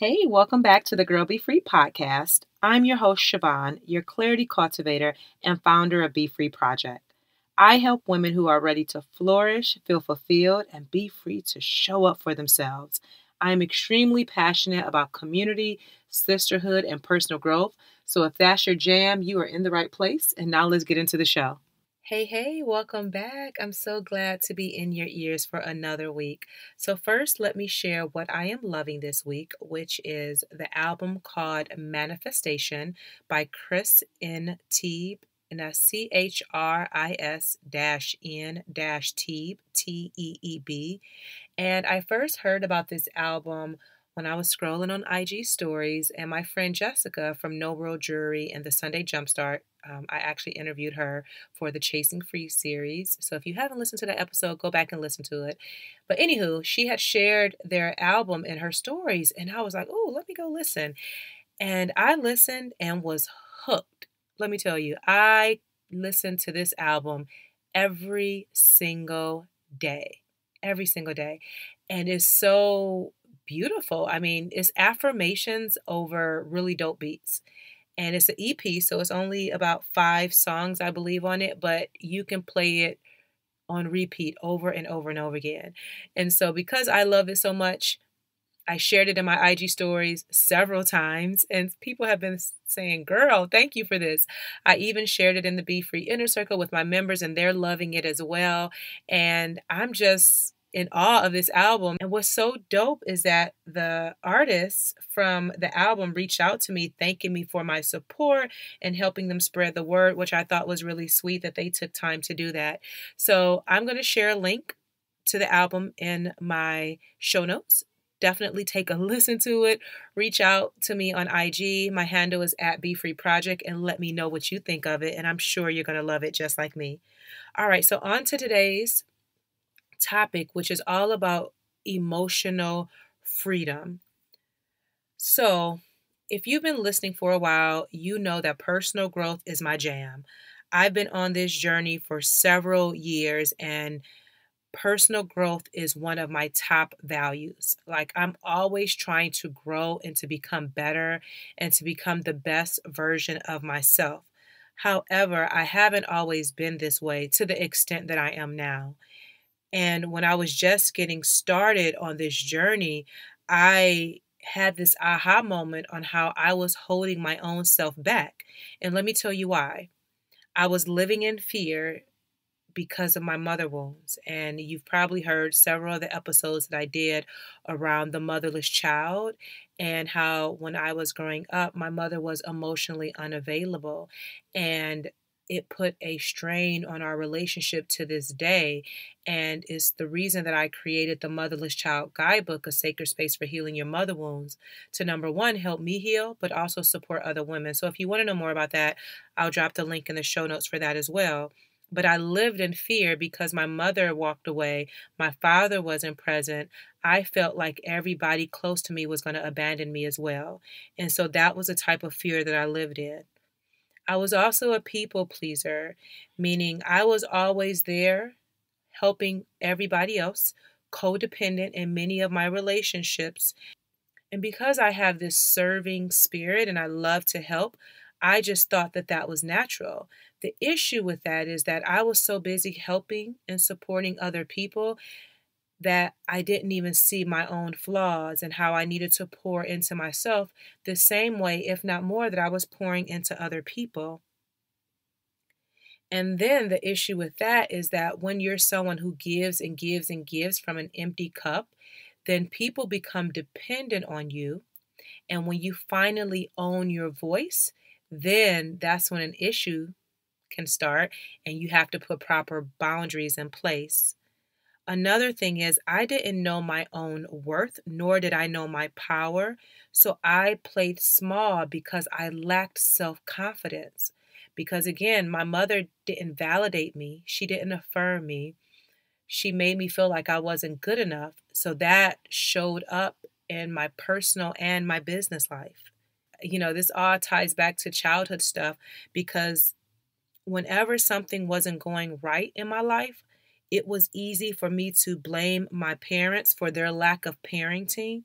Hey, welcome back to the Girl Be Free podcast. I'm your host, Siobhan, your clarity cultivator and founder of Be Free Project. I help women who are ready to flourish, feel fulfilled, and be free to show up for themselves. I am extremely passionate about community, sisterhood, and personal growth. So if that's your jam, you are in the right place. And now let's get into the show. Hey, hey, welcome back. I'm so glad to be in your ears for another week. So, first, let me share what I am loving this week, which is the album called Manifestation by Chris N. And that's C H R I S dash N dash Teeb, T E E B. And I first heard about this album when I was scrolling on IG stories, and my friend Jessica from No World Jewelry and the Sunday Jumpstart, um, I actually interviewed her for the Chasing Free series. So if you haven't listened to that episode, go back and listen to it. But anywho, she had shared their album in her stories, and I was like, oh, let me go listen. And I listened and was hooked. Let me tell you, I listened to this album every single day. Every single day. And it's so beautiful. I mean, it's affirmations over really dope beats. And it's an EP, so it's only about five songs, I believe, on it, but you can play it on repeat over and over and over again. And so, because I love it so much, I shared it in my IG stories several times, and people have been saying, Girl, thank you for this. I even shared it in the Be Free Inner Circle with my members, and they're loving it as well. And I'm just in awe of this album. And what's so dope is that the artists from the album reached out to me, thanking me for my support and helping them spread the word, which I thought was really sweet that they took time to do that. So I'm going to share a link to the album in my show notes. Definitely take a listen to it. Reach out to me on IG. My handle is at Be Free Project and let me know what you think of it. And I'm sure you're going to love it just like me. All right, so on to today's topic, which is all about emotional freedom. So, if you've been listening for a while, you know that personal growth is my jam. I've been on this journey for several years, and personal growth is one of my top values. Like, I'm always trying to grow and to become better and to become the best version of myself. However, I haven't always been this way to the extent that I am now. And when I was just getting started on this journey, I had this aha moment on how I was holding my own self back. And let me tell you why. I was living in fear because of my mother wounds. And you've probably heard several of the episodes that I did around the motherless child and how when I was growing up, my mother was emotionally unavailable. And it put a strain on our relationship to this day. And it's the reason that I created the Motherless Child Guidebook, a sacred space for healing your mother wounds, to number one, help me heal, but also support other women. So if you want to know more about that, I'll drop the link in the show notes for that as well. But I lived in fear because my mother walked away, my father wasn't present. I felt like everybody close to me was going to abandon me as well. And so that was the type of fear that I lived in. I was also a people pleaser, meaning I was always there helping everybody else, codependent in many of my relationships. And because I have this serving spirit and I love to help, I just thought that that was natural. The issue with that is that I was so busy helping and supporting other people that I didn't even see my own flaws and how I needed to pour into myself the same way, if not more, that I was pouring into other people. And then the issue with that is that when you're someone who gives and gives and gives from an empty cup, then people become dependent on you. And when you finally own your voice, then that's when an issue can start and you have to put proper boundaries in place. Another thing is, I didn't know my own worth, nor did I know my power. So I played small because I lacked self confidence. Because again, my mother didn't validate me, she didn't affirm me. She made me feel like I wasn't good enough. So that showed up in my personal and my business life. You know, this all ties back to childhood stuff because whenever something wasn't going right in my life, it was easy for me to blame my parents for their lack of parenting.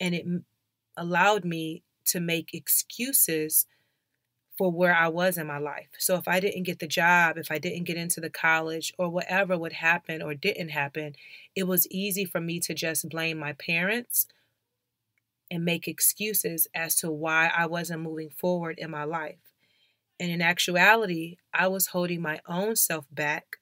And it allowed me to make excuses for where I was in my life. So if I didn't get the job, if I didn't get into the college, or whatever would happen or didn't happen, it was easy for me to just blame my parents and make excuses as to why I wasn't moving forward in my life. And in actuality, I was holding my own self back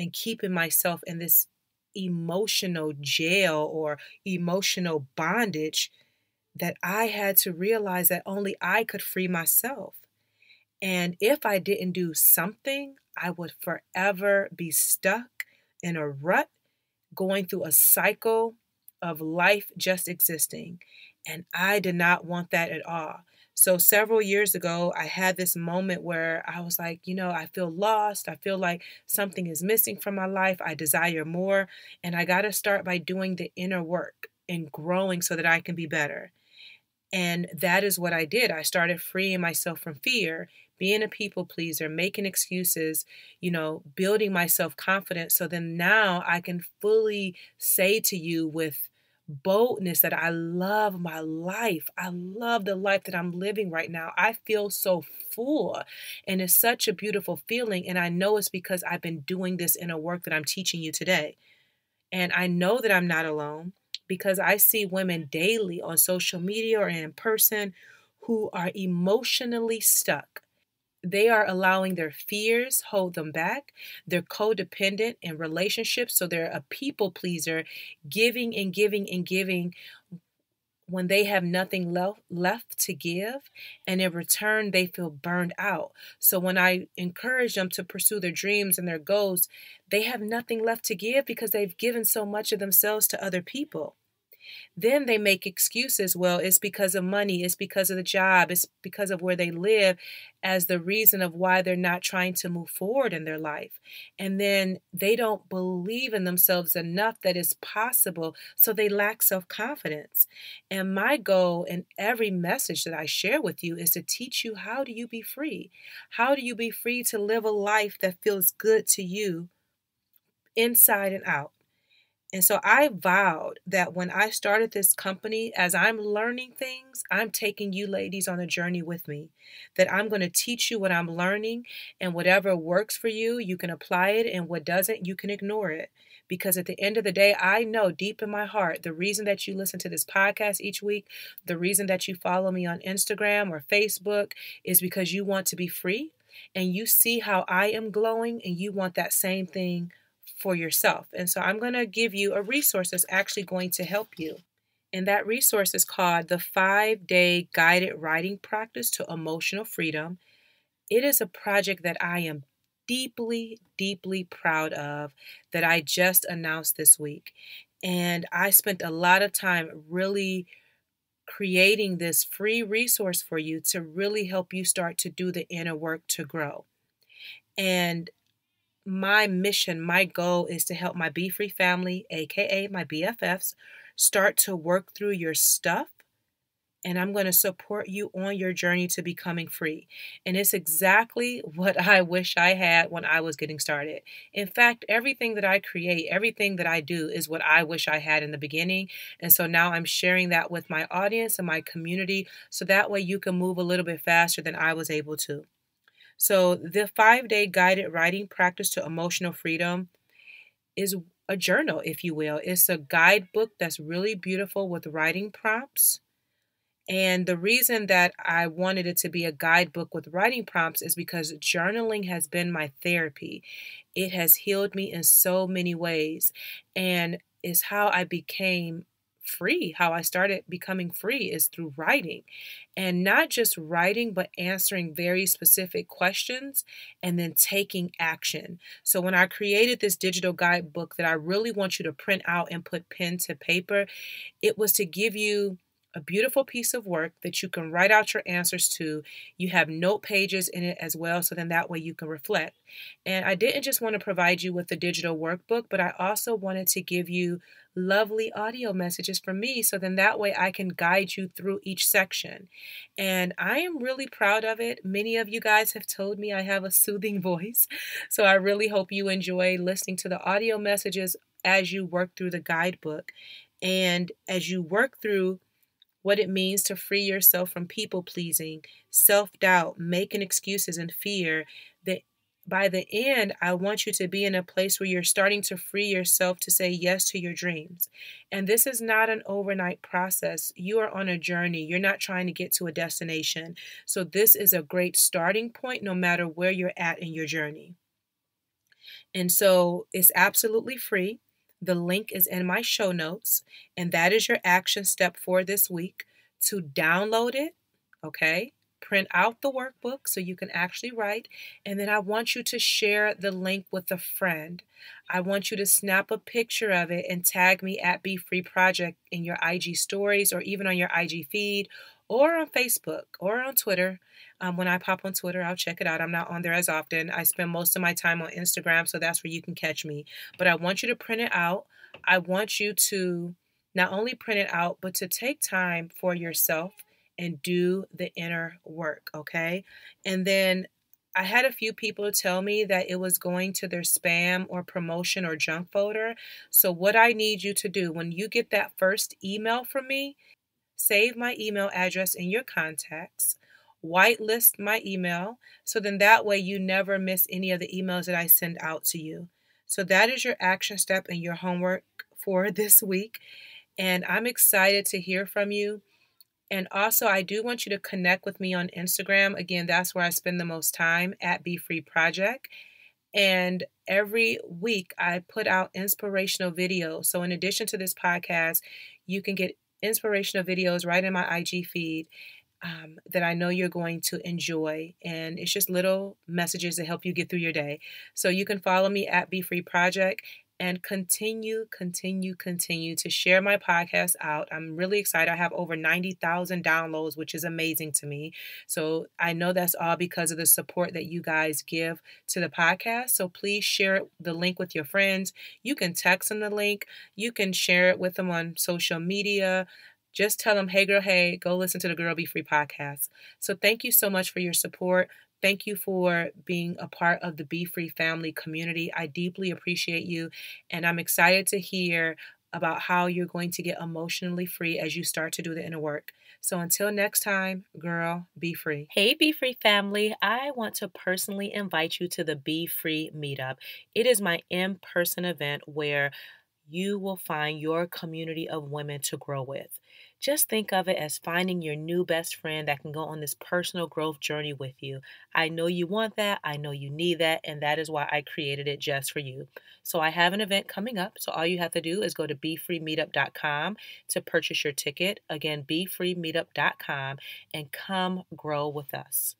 and keeping myself in this emotional jail or emotional bondage that I had to realize that only I could free myself. And if I didn't do something, I would forever be stuck in a rut, going through a cycle of life just existing. And I did not want that at all. So, several years ago, I had this moment where I was like, you know, I feel lost. I feel like something is missing from my life. I desire more. And I got to start by doing the inner work and growing so that I can be better. And that is what I did. I started freeing myself from fear, being a people pleaser, making excuses, you know, building my self confidence. So then now I can fully say to you with boldness that I love my life. I love the life that I'm living right now. I feel so full and it's such a beautiful feeling. And I know it's because I've been doing this in a work that I'm teaching you today. And I know that I'm not alone because I see women daily on social media or in person who are emotionally stuck. They are allowing their fears hold them back. They're codependent in relationships, so they're a people pleaser, giving and giving and giving when they have nothing left left to give and in return they feel burned out so when i encourage them to pursue their dreams and their goals they have nothing left to give because they've given so much of themselves to other people then they make excuses. Well, it's because of money, it's because of the job, it's because of where they live as the reason of why they're not trying to move forward in their life. And then they don't believe in themselves enough that it's possible, so they lack self confidence. And my goal in every message that I share with you is to teach you how do you be free? How do you be free to live a life that feels good to you inside and out? And so I vowed that when I started this company, as I'm learning things, I'm taking you ladies on a journey with me. That I'm going to teach you what I'm learning, and whatever works for you, you can apply it, and what doesn't, you can ignore it. Because at the end of the day, I know deep in my heart the reason that you listen to this podcast each week, the reason that you follow me on Instagram or Facebook is because you want to be free and you see how I am glowing, and you want that same thing for yourself. And so I'm going to give you a resource that's actually going to help you. And that resource is called the Five Day Guided Writing Practice to Emotional Freedom. It is a project that I am deeply, deeply proud of that I just announced this week. And I spent a lot of time really creating this free resource for you to really help you start to do the inner work to grow. And my mission, my goal is to help my Be Free family, aka my BFFs, start to work through your stuff. And I'm going to support you on your journey to becoming free. And it's exactly what I wish I had when I was getting started. In fact, everything that I create, everything that I do is what I wish I had in the beginning. And so now I'm sharing that with my audience and my community so that way you can move a little bit faster than I was able to. So, the five day guided writing practice to emotional freedom is a journal, if you will. It's a guidebook that's really beautiful with writing prompts. And the reason that I wanted it to be a guidebook with writing prompts is because journaling has been my therapy. It has healed me in so many ways and is how I became free. How I started becoming free is through writing. And not just writing, but answering very specific questions and then taking action. So when I created this digital guidebook that I really want you to print out and put pen to paper, it was to give you a beautiful piece of work that you can write out your answers to. You have note pages in it as well, so then that way you can reflect. And I didn't just want to provide you with the digital workbook, but I also wanted to give you lovely audio messages from me so then that way I can guide you through each section. And I am really proud of it. Many of you guys have told me I have a soothing voice. So I really hope you enjoy listening to the audio messages as you work through the guidebook. And as you work through what it means to free yourself from people pleasing, self doubt, making excuses, and fear. That by the end, I want you to be in a place where you're starting to free yourself to say yes to your dreams. And this is not an overnight process. You are on a journey, you're not trying to get to a destination. So, this is a great starting point no matter where you're at in your journey. And so, it's absolutely free. The link is in my show notes, and that is your action step for this week to download it, okay? Print out the workbook so you can actually write, and then I want you to share the link with a friend. I want you to snap a picture of it and tag me at Be Free Project in your IG stories or even on your IG feed or on Facebook or on Twitter. Um, when I pop on Twitter, I'll check it out. I'm not on there as often. I spend most of my time on Instagram, so that's where you can catch me. But I want you to print it out. I want you to not only print it out, but to take time for yourself and do the inner work, okay? And then I had a few people tell me that it was going to their spam or promotion or junk folder. So, what I need you to do when you get that first email from me, save my email address in your contacts, whitelist my email, so then that way you never miss any of the emails that I send out to you. So that is your action step and your homework for this week. And I'm excited to hear from you. And also, I do want you to connect with me on Instagram. Again, that's where I spend the most time at Be Free Project. And every week I put out inspirational videos. So, in addition to this podcast, you can get inspirational videos right in my IG feed um, that I know you're going to enjoy. And it's just little messages to help you get through your day. So you can follow me at Be Free Project and continue, continue, continue to share my podcast out. I'm really excited. I have over 90,000 downloads, which is amazing to me. So I know that's all because of the support that you guys give to the podcast. So please share the link with your friends. You can text them the link, you can share it with them on social media just tell them, hey, girl, hey, go listen to the Girl Be Free podcast. So thank you so much for your support. Thank you for being a part of the Be Free family community. I deeply appreciate you, and I'm excited to hear about how you're going to get emotionally free as you start to do the inner work. So until next time, girl, be free. Hey, Be Free family. I want to personally invite you to the Be Free meetup. It is my in person event where you will find your community of women to grow with. Just think of it as finding your new best friend that can go on this personal growth journey with you. I know you want that. I know you need that. And that is why I created it just for you. So I have an event coming up. So all you have to do is go to BeFreeMeetup.com to purchase your ticket. Again, BeFreeMeetup.com and come grow with us.